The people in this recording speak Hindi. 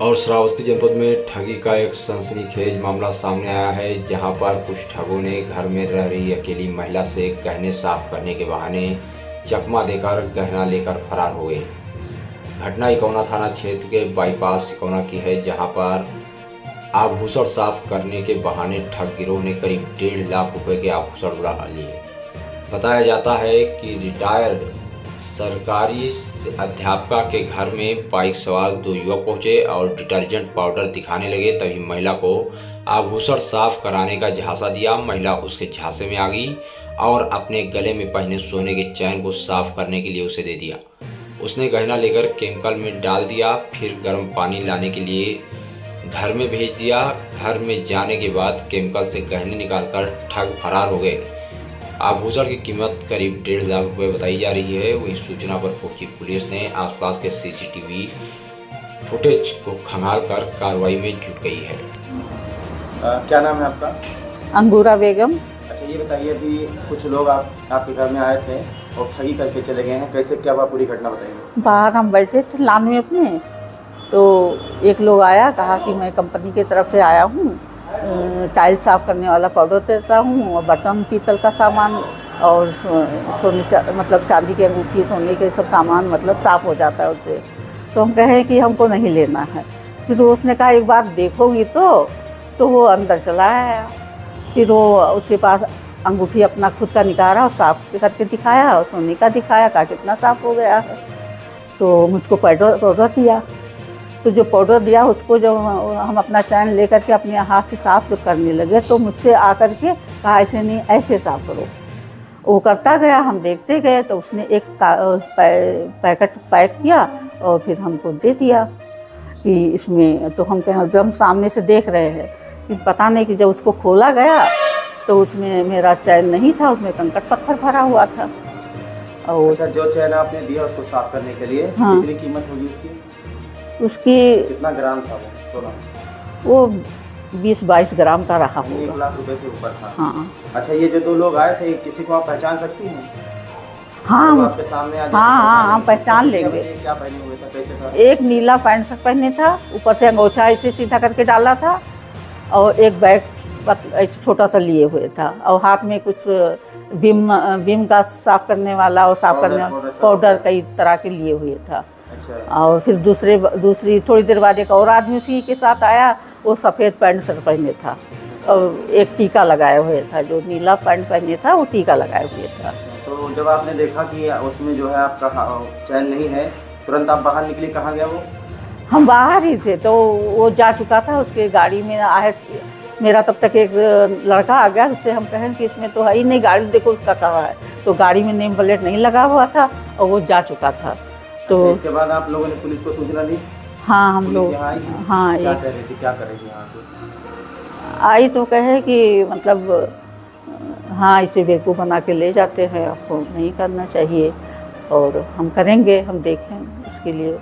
और श्रावस्ती जनपद में ठगी का एक सनसनीखेज मामला सामने आया है, जहाँ पर कुछ ठगों ने घर में रह रही अकेली महिला से गहने साफ़ करने के बहाने चकमा देकर गहना लेकर फरार हो गए घटना इकौना थाना क्षेत्र के बाईपास इकौना की है, जहाँ पर आभूषण साफ़ करने के बहाने ठग गिरोह ने करीब डेढ़ लाख रुपए के आभूषण उड़ा लिए। बताया जाता है कि रिटायर्ड सरकारी अध्यापका के घर में बाइक सवार दो युवक पहुँचे और डिटर्जेंट पाउडर दिखाने लगे, तभी महिला को आभूषण साफ़ कराने का झांसा दिया। महिला उसके झांसे में आ गई और अपने गले में पहने सोने के चैन को साफ़ करने के लिए उसे दे दिया। उसने गहना लेकर केमिकल में डाल दिया, फिर गर्म पानी लाने के लिए घर में भेज दिया। घर में जाने के बाद केमिकल से गहने निकालकर ठग फरार हो गए। आभूषण की कीमत करीब डेढ़ लाख रुपए बताई जा रही है। वही सूचना पर पहुँची पुलिस ने आसपास के सीसीटीवी फुटेज को खंगाल कर कार्रवाई में जुट गई है। आ, क्या नाम है आपका? अंगूरा बेगम। अच्छा ये बताइए अभी कुछ लोग आप आपके घर में आए थे और ठगी करके चले गए हैं। कैसे क्या हुआ पूरी घटना बताइए? बाहर हम बैठे थे लान में अपने। तो एक लोग आया कहा कि मैं कंपनी की तरफ़ से आया हूँ। टाइल साफ़ करने वाला पाउडर देता हूँ और बर्तन पीतल का सामान और सोने चा, मतलब चांदी की अंगूठी सोने के सब सामान मतलब साफ़ हो जाता है उससे। तो हम कहें कि हमको नहीं लेना है। फिर तो उसने कहा एक बार देखोगी तो। तो वो अंदर चला आया। फिर वो उसके पास अंगूठी अपना खुद का निकाला और साफ़ करके दिखाया और सोने का दिखाया कहा कितना साफ़ हो गया है। तो मुझको पाउडर पाउडर दिया। तो जो पाउडर दिया उसको जब हम अपना चैन लेकर के अपने हाथ से साफ़ करने लगे तो मुझसे आकर के कहा ऐसे नहीं ऐसे साफ़ करो। वो करता गया हम देखते गए तो उसने एक पैकेट पैक किया और फिर हमको दे दिया कि इसमें तो हम कहें जब हम सामने से देख रहे हैं। कि पता नहीं कि जब उसको खोला गया तो उसमें मेरा चैन नहीं था उसमें कंकट पत्थर भरा हुआ था। और अच्छा जो चैन आपने दिया उसको साफ़ करने के लिए हाँ। कितनी कीमत होगी उसकी उसकी कितना ग्राम था वो? सोना वो बीस बाईस ग्राम का रहा होगा एक लाख रुपए से ऊपर था। हाँ। अच्छा ये जो दो लोग आए थे किसी को आप पहचान सकती हैं? हाँ तो आपके सामने आ हाँ हाँ हम पहचान लेंगे। क्या पहने हुए थे? कैसे था। एक नीला पैंट शर्ट पहने था ऊपर से अंगोछा ऐसे सीधा करके डाला था और एक बैग ऐसे छोटा सा लिए हुए था। और हाथ में कुछ विम विम का साफ़ करने वाला और साफ़ करने वाला पाउडर कई तरह के लिए हुए था। अच्छा। और फिर दूसरे दूसरी थोड़ी देर बाद एक और आदमी उसी के साथ आया वो सफ़ेद पैंट शर्ट पहने था। और एक टीका लगाए हुए था जो नीला पैंट पहने था वो टीका लगाए हुए था। तो जब आपने देखा कि उसमें जो है आपका चैन नहीं है तुरंत आप बाहर निकले कहाँ गया वो? हम बाहर ही थे तो वो जा चुका था उसके गाड़ी में आए मेरा तब तक एक लड़का आ गया उससे हम कहें कि इसमें तो है ही नहीं गाड़ी देखो उसका कहाँ है। तो गाड़ी में नेम प्लेट नहीं लगा हुआ था और वो जा चुका था। तो इसके बाद आप लोगों ने पुलिस को सूचना दी? हाँ हम लोग हाँ क्या कर रही थी? क्या कर रही थी आई तो कहे कि मतलब हाँ इसे बेवकूफ़ बना के ले जाते हैं आपको नहीं करना चाहिए और हम करेंगे हम देखें उसके लिए।